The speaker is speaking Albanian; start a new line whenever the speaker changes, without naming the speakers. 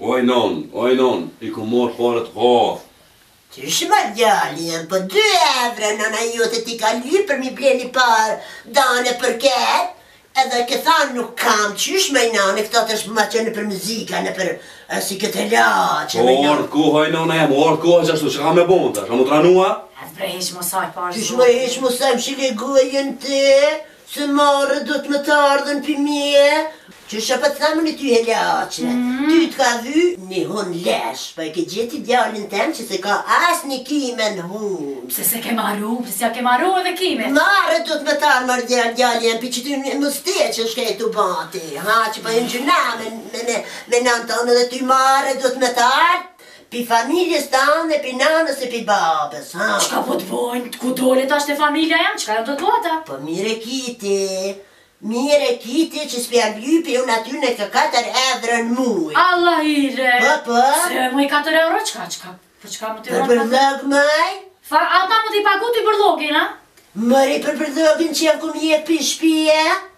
Oj non, oj non, i ku mor paret hoo.
Qysh mor djali jem po dy evra nëna jote ti ka lyp për mi ble ni par dane për ket edhe ke than nuk kam qysh moj nane kta tash ma qe nëpër muzika nëpër si ke te la qe moj nane. Or
koha oj nona jem or koha qashtu çka me bo un tash a mu tranu a.
As bre hiq mos haj pash zotin. Qysh moj hiq
mos haj mshile gojën ti. Se marre do të me të ardhën pi meje. Qysh po të tham un ty hele aqe, mhm. ty të ka vy një hunlesh, po e ke gjet djalin tem që se ka as një qime në hun.
Pse se ke maru, pse se ja ke maru edhe qime?
Marre do të me t'ardh mor djalin, djalin, për që ty një muste që shke e të bati, ha, që po e në gjyname, me, me, me nanën tonë dhe ty marre do të me t'ardh, Pi familjes tane pi nanës e pi babës ha.
Çka po të bojnë, ku dole tash te familja jem, çka jan tu të bo ata.
Po mir e ki ti, mir e ki ti që spja lypi un atyne kë katër evro në muj.
Alla hile. Po
po.
Pse moj katër euro çka çka për çka më të. Për
bërllog moj.
Pa ata me t'i pagu ty bërllogin a.
Mori për bërllogin që jan tu hjek pi shpie.